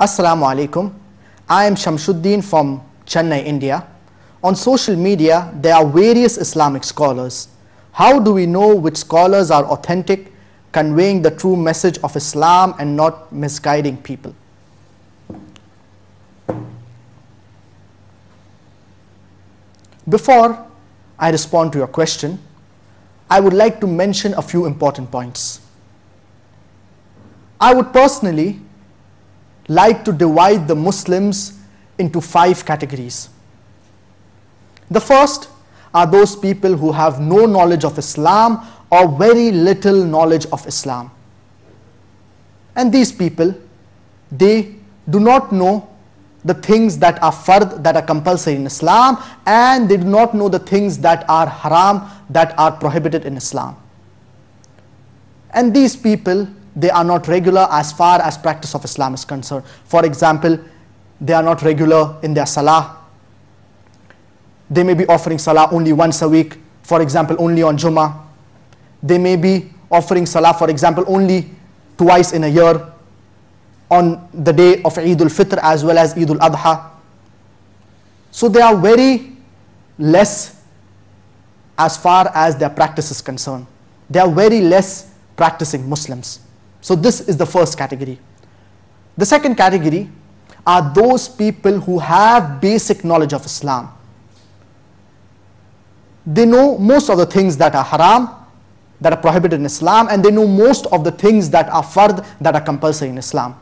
Assalamu alaikum. I am Shamsuddin from Chennai, India. On social media, there are various Islamic scholars. How do we know which scholars are authentic, conveying the true message of Islam and not misguiding people? Before I respond to your question, I would like to mention a few important points. I would personally like to divide the Muslims into five categories. The first are those people who have no knowledge of Islam or very little knowledge of Islam. And these people, they do not know the things that are fard, that are compulsory in Islam, and they do not know the things that are haram, that are prohibited in Islam. And these people, they are not regular as far as practice of Islam is concerned. For example, they are not regular in their salah. They may be offering salah only once a week, for example, only on Jummah. They may be offering salah, for example, only twice in a year on the day of Eid al-Fitr as well as Eid al-Adha. So they are very less as far as their practice is concerned. They are very less practicing Muslims. So this is the first category. The second category are those people who have basic knowledge of Islam. They know most of the things that are haram, that are prohibited in Islam, and they know most of the things that are fard, that are compulsory in Islam.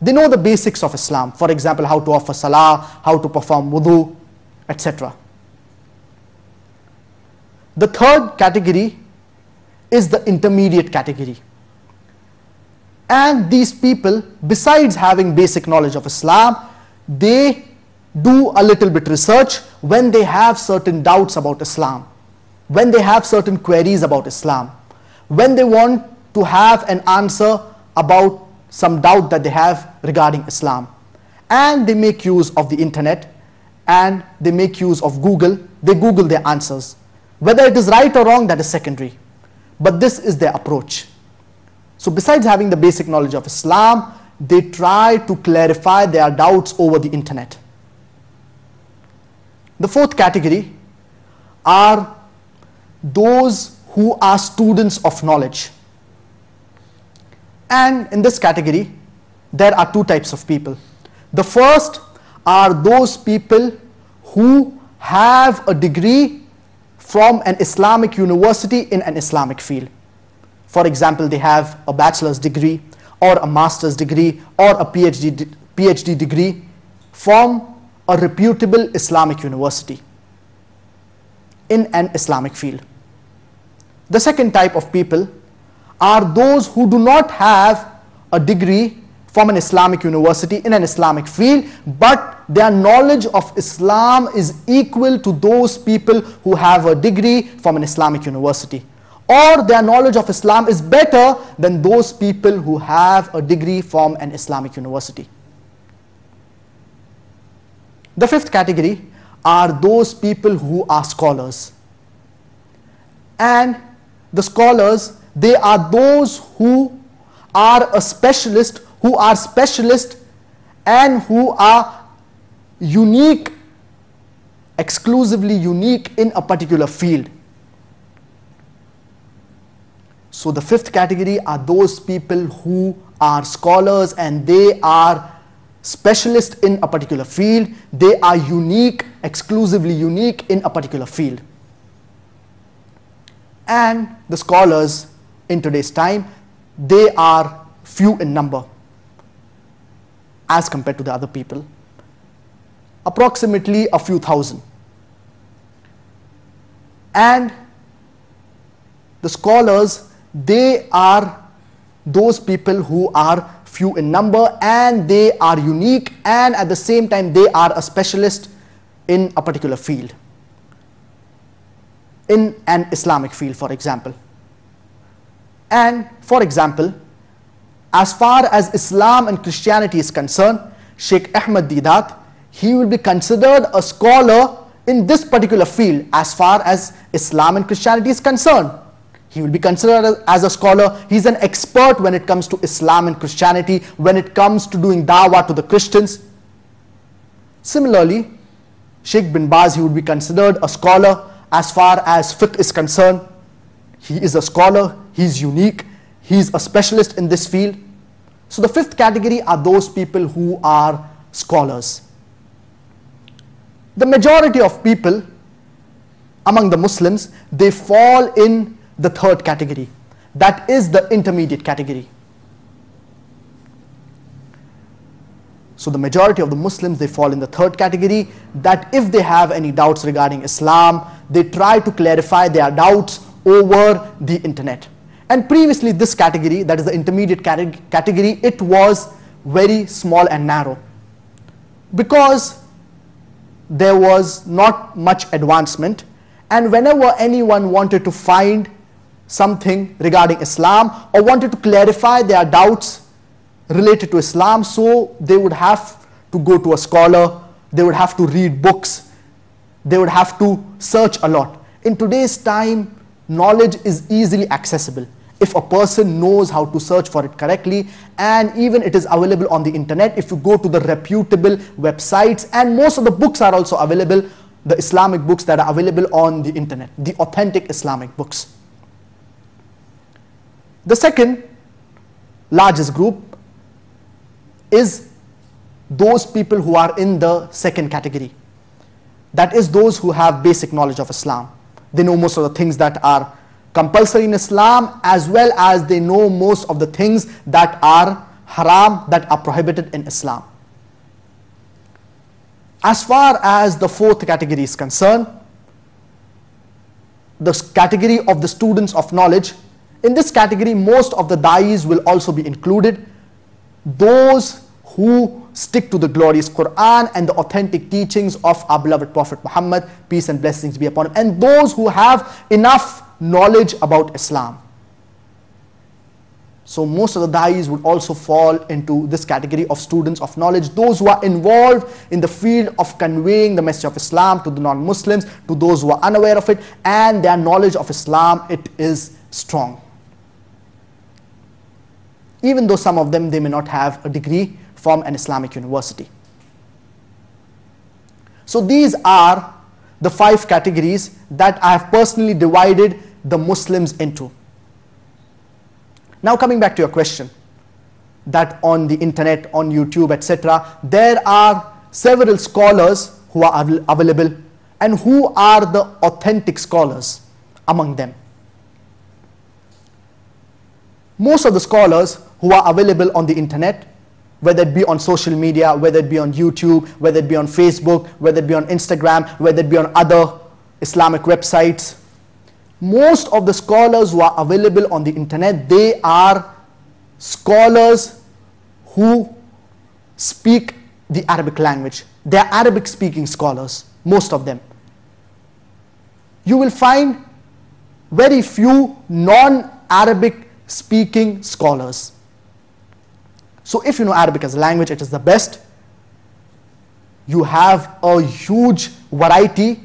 They know the basics of Islam. For example, how to offer salah, how to perform wudu, etc. The third category is the intermediate category. And these people, besides having basic knowledge of Islam, they do a little bit research when they have certain doubts about Islam, when they have certain queries about Islam, when they want to have an answer about some doubt that they have regarding Islam. And they make use of the internet and they make use of Google. They Google their answers. Whether it is right or wrong, that is secondary. But this is their approach. So besides having the basic knowledge of Islam, they try to clarify their doubts over the internet. The fourth category are those who are students of knowledge. And in this category, there are two types of people. The first are those people who have a degree from an Islamic university in an Islamic field. For example, they have a bachelor's degree or a master's degree or a PhD, PhD degree from a reputable Islamic university in an Islamic field. The second type of people are those who do not have a degree from an Islamic university in an Islamic field, but their knowledge of Islam is equal to those people who have a degree from an Islamic university. Or their knowledge of Islam is better than those people who have a degree from an Islamic university. The fifth category are those people who are scholars. And the scholars, they are those who are a specialist, who are specialist and who are unique, exclusively unique in a particular field. So the fifth category are those people who are scholars and they are specialists in a particular field. They are unique, exclusively unique in a particular field. And the scholars in today's time, they are few in number as compared to the other people. Approximately a few thousand. And the scholars, they are those people who are few in number and they are unique and at the same time they are a specialist in a particular field. In an Islamic field, for example. And for example, as far as Islam and Christianity is concerned, Sheikh Ahmad Deedat, he will be considered a scholar in this particular field as far as Islam and Christianity is concerned. He will be considered as a scholar. He's an expert when it comes to Islam and Christianity, when it comes to doing dawah to the Christians. Similarly, Sheikh bin Baz, he would be considered a scholar as far as fiqh is concerned. He is a scholar, he's unique, he's a specialist in this field. So the fifth category are those people who are scholars. The majority of people among the Muslims, they fall in the third category. That is the intermediate category. So the majority of the Muslims, they fall in the third category that if they have any doubts regarding Islam, they try to clarify their doubts over the internet. And previously this category, that is the intermediate category, it was very small and narrow. Because there was not much advancement and whenever anyone wanted to find something regarding Islam or wanted to clarify their doubts related to Islam, so they would have to go to a scholar, they would have to read books, they would have to search a lot. In today's time, knowledge is easily accessible if a person knows how to search for it correctly and even it is available on the internet if you go to the reputable websites and most of the books are also available the Islamic books that are available on the internet the authentic Islamic books the second largest group is those people who are in the second category that is those who have basic knowledge of Islam they know most of the things that are compulsory in Islam as well as they know most of the things that are haram that are prohibited in Islam. As far as the fourth category is concerned, the category of the students of knowledge, in this category most of the da'is will also be included. Those who stick to the glorious Quran and the authentic teachings of our beloved Prophet Muhammad, peace and blessings be upon him, and those who have enough knowledge about Islam. So most of the da'is would also fall into this category of students of knowledge, those who are involved in the field of conveying the message of Islam to the non-Muslims, to those who are unaware of it, and their knowledge of Islam, it is strong. Even though some of them, they may not have a degree from an Islamic university. So these are the five categories that I have personally divided the Muslims into. Now coming back to your question, that on the internet, on YouTube, etc., there are several scholars who are available and who are the authentic scholars among them. Most of the scholars who are available on the internet, whether it be on social media, whether it be on YouTube, whether it be on Facebook, whether it be on Instagram, whether it be on other Islamic websites, most of the scholars who are available on the internet, they are scholars who speak the Arabic language. They are Arabic speaking scholars, most of them. You will find very few non-Arabic speaking scholars. So if you know Arabic as a language, it is the best. You have a huge variety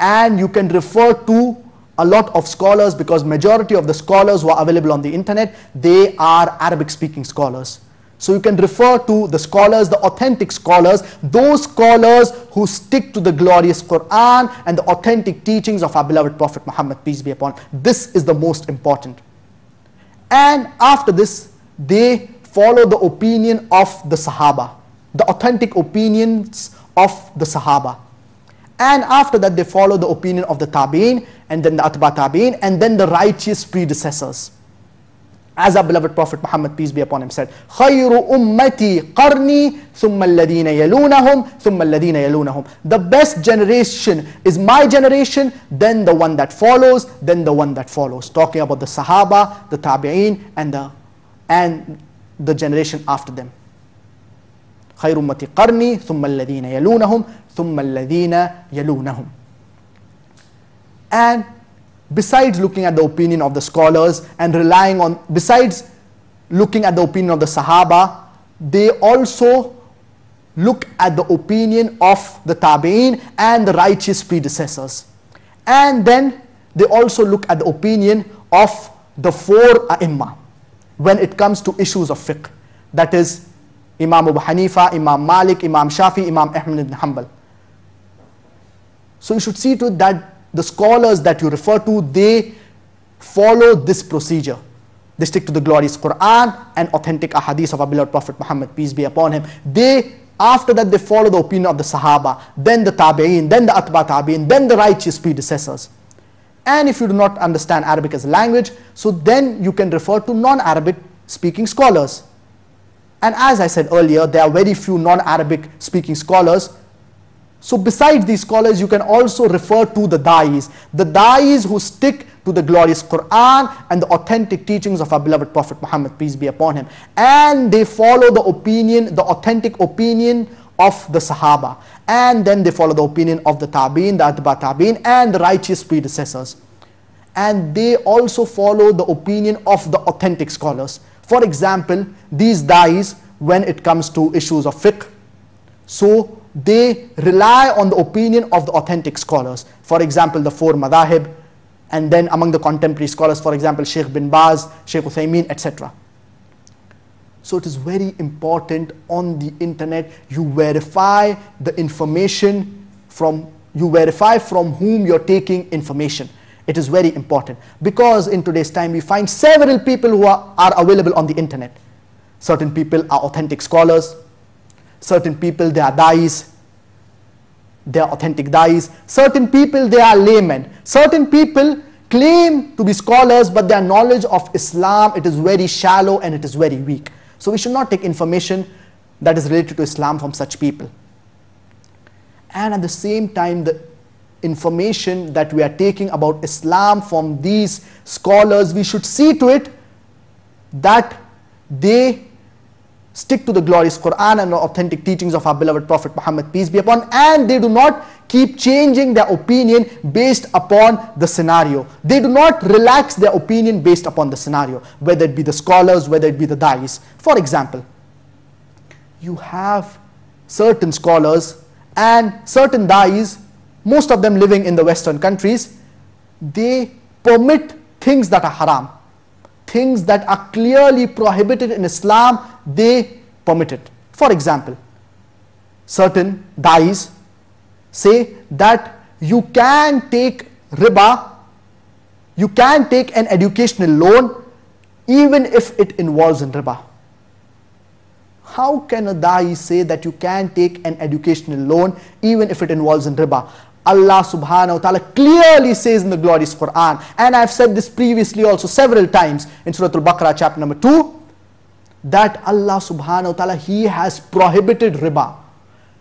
and you can refer to a lot of scholars because majority of the scholars who are available on the internet they are Arabic speaking scholars so you can refer to the scholars the authentic scholars those scholars who stick to the glorious Quran and the authentic teachings of our beloved Prophet Muhammad peace be upon him. this is the most important and after this they follow the opinion of the Sahaba the authentic opinions of the Sahaba and after that they follow the opinion of the Tabi'in and then the Atba Tabi'in and then the righteous predecessors. As our beloved Prophet Muhammad, peace be upon him, said, خَيْرُ أُمَّتِي قَرْنِي ثُمَّ الَّذِينَ يَلُونَهُمْ ثُمَّ الَّذِينَ يَلُونَهُمْ The best generation is my generation, then the one that follows, then the one that follows. Talking about the Sahaba, the Tabi'in, and the, and the generation after them. خير أمتي قرني ثم الذين يلونهم ثم الذين يلونهم and besides looking at the opinion of the scholars and relying on besides looking at the opinion of the sahaba they also look at the opinion of the tabi'in and the righteous predecessors and then they also look at the opinion of the four ai when it comes to issues of fiqh. That is Imam Abu Hanifa, Imam Malik, Imam Shafi, Imam Ahmad ibn Hanbal. So you should see to it that the scholars that you refer to, they follow this procedure. They stick to the glorious Quran and authentic ahadith of our beloved Prophet Muhammad, peace be upon him. They, after that, they follow the opinion of the Sahaba, then the Tabi'een, then the Atba Tabi'een, then the righteous predecessors. And if you do not understand Arabic as a language, so then you can refer to non-Arabic speaking scholars. And as I said earlier, there are very few non-Arabic speaking scholars so besides these scholars, you can also refer to the da'is. The da'is who stick to the glorious Quran and the authentic teachings of our beloved Prophet Muhammad, peace be upon him. And they follow the opinion, the authentic opinion of the Sahaba. And then they follow the opinion of the Tabi'in, the Atba Tabi'in and the righteous predecessors. And they also follow the opinion of the authentic scholars. For example, these da'is, when it comes to issues of fiqh, so they rely on the opinion of the authentic scholars. For example, the four madhahib, and then among the contemporary scholars, for example, Sheikh bin Baz, Sheikh Uthaymeen, etc. So it is very important on the internet, you verify the information from, you verify from whom you're taking information. It is very important. Because in today's time we find several people who are, are available on the internet. Certain people are authentic scholars, certain people they are dais. They are authentic dais. Certain people they are laymen. Certain people claim to be scholars but their knowledge of islam it is very shallow and it is very weak so we should not take information that is related to islam from such people. And at the same time the information that we are taking about islam from these scholars we should see to it that they stick to the glorious Quran and the authentic teachings of our beloved Prophet Muhammad, peace be upon, him and they do not keep changing their opinion based upon the scenario. They do not relax their opinion based upon the scenario, whether it be the scholars, whether it be the dais. For example, you have certain scholars and certain dais, most of them living in the Western countries, they permit things that are haram things that are clearly prohibited in Islam, they permit it. For example, certain dais say that you can take riba, you can take an educational loan even if it involves in riba. How can a dai say that you can take an educational loan even if it involves in riba? Allah subhanahu wa ta'ala clearly says in the glorious Quran and I've said this previously also several times in Surah Al-Baqarah chapter number 2 that Allah subhanahu wa ta'ala he has prohibited riba.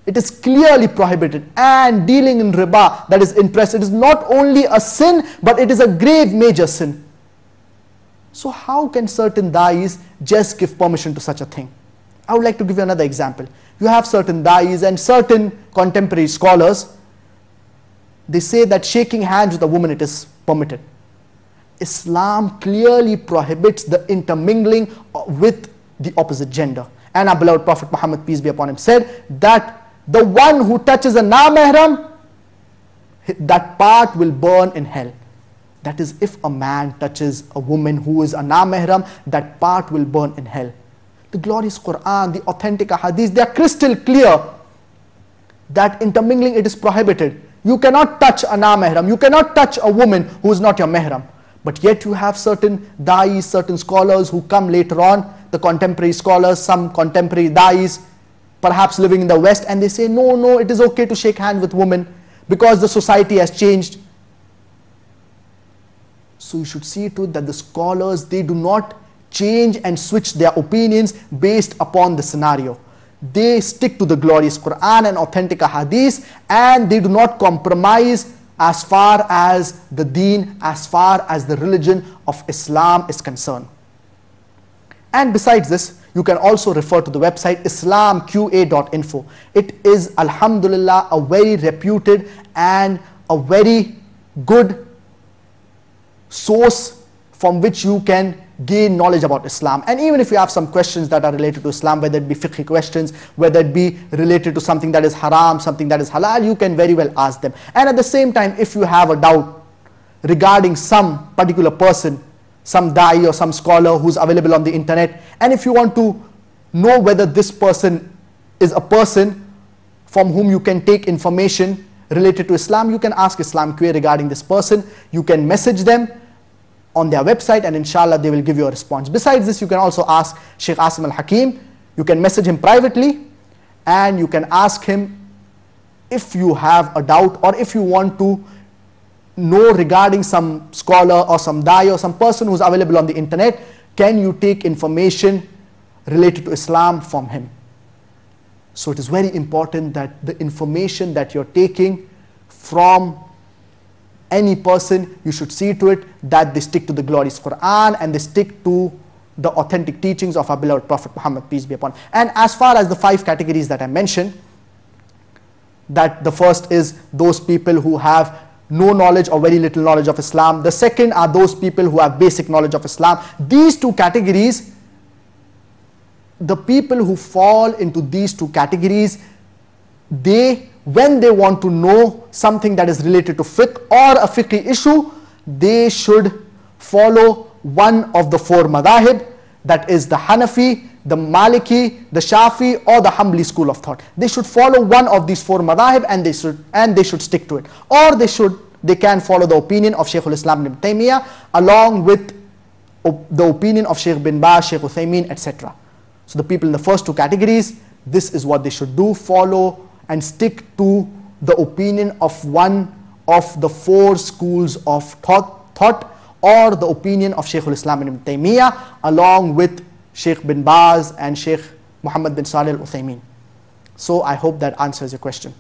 It is clearly prohibited and dealing in riba that is interest. It is not only a sin but it is a grave major sin. So how can certain dais just give permission to such a thing? I would like to give you another example. You have certain dais and certain contemporary scholars they say that shaking hands with a woman it is permitted. Islam clearly prohibits the intermingling with the opposite gender. And our beloved Prophet Muhammad, peace be upon him, said that the one who touches a na-mahram, that part will burn in hell. That is, if a man touches a woman who is a na-mahram, that part will burn in hell. The glorious Quran, the authentic hadith, they are crystal clear that intermingling it is prohibited. You cannot touch a na-mahram. You cannot touch a woman who is not your mahram. But yet you have certain dais, certain scholars who come later on, the contemporary scholars, some contemporary dais, perhaps living in the West, and they say, no, no, it is okay to shake hands with women because the society has changed. So you should see to it that the scholars, they do not change and switch their opinions based upon the scenario they stick to the glorious Quran and authentic hadith and they do not compromise as far as the deen, as far as the religion of Islam is concerned. And besides this, you can also refer to the website islamqa.info. It is, alhamdulillah, a very reputed and a very good source from which you can gain knowledge about Islam. And even if you have some questions that are related to Islam, whether it be fiqh questions, whether it be related to something that is haram, something that is halal, you can very well ask them. And at the same time, if you have a doubt regarding some particular person, some da'i or some scholar who's available on the internet. And if you want to know whether this person is a person from whom you can take information related to Islam, you can ask Islam query regarding this person. You can message them on their website and inshallah they will give you a response. Besides this, you can also ask Sheikh Asim al-Hakim. You can message him privately and you can ask him if you have a doubt or if you want to know regarding some scholar or some da'i or some person who's available on the internet, can you take information related to Islam from him? So it is very important that the information that you're taking from any person, you should see to it that they stick to the glorious Quran and they stick to the authentic teachings of our beloved Prophet Muhammad, peace be upon him. And as far as the five categories that I mentioned, that the first is those people who have no knowledge or very little knowledge of Islam. The second are those people who have basic knowledge of Islam. These two categories, the people who fall into these two categories, they, when they want to know something that is related to fiqh or a fiqh issue, they should follow one of the four madahib, that is the Hanafi, the Maliki, the Shafi or the Hanbali school of thought. They should follow one of these four madahib and they should and they should stick to it. Or they should they can follow the opinion of Shaykh al-Islam ibn Taymiyyah along with the opinion of Shaykh bin Baz, Shaykh Uthaymeen, etc. So the people in the first two categories, this is what they should do, follow and stick to the opinion of one of the four schools of thought, thought or the opinion of Shaykh al-Islam ibn Taymiyyah along with Sheikh bin Baz and Sheikh Muhammad bin Salih al-Uthaymeen. So I hope that answers your question.